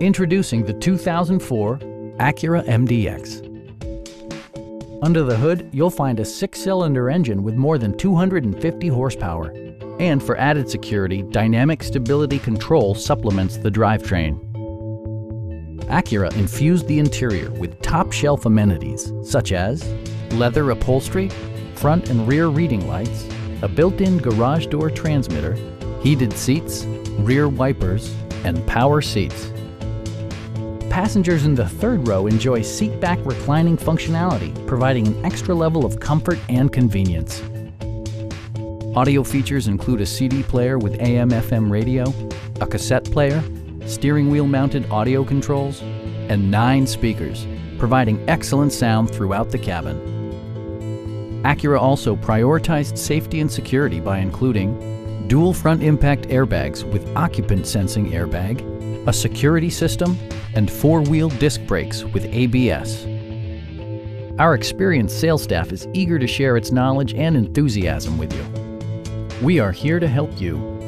Introducing the 2004 Acura MDX. Under the hood, you'll find a six-cylinder engine with more than 250 horsepower. And for added security, Dynamic Stability Control supplements the drivetrain. Acura infused the interior with top-shelf amenities such as leather upholstery, front and rear reading lights, a built-in garage door transmitter, heated seats, rear wipers, and power seats. Passengers in the third row enjoy seat-back reclining functionality, providing an extra level of comfort and convenience. Audio features include a CD player with AM-FM radio, a cassette player, steering wheel mounted audio controls, and nine speakers, providing excellent sound throughout the cabin. Acura also prioritized safety and security by including dual front impact airbags with occupant sensing airbag, a security system, and four-wheel disc brakes with ABS. Our experienced sales staff is eager to share its knowledge and enthusiasm with you. We are here to help you